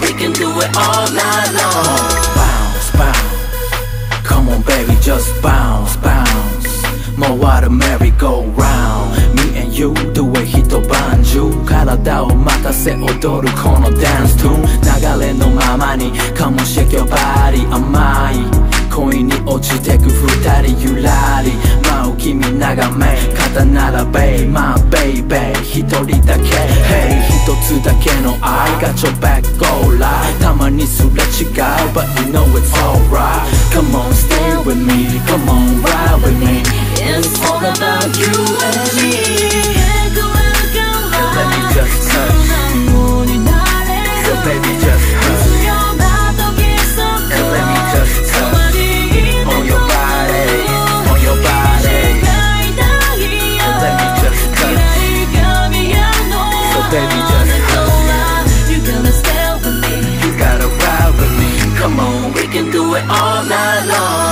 We can do it all night long Bounce, bounce Come on baby, just bounce, bounce More water, merry go round. Me and you do it 一晩中体を待たせ踊るこのダンストゥーン流れのままに Come on shake your body 甘い恋に落ちてく二人ゆらり舞う君眺め肩並べ舞 Hey 一つだけの愛がちょ back go live たまにすれ違う But you know it's alright Come on stay with me Come on ride with me It's all about you and me can do it all night long.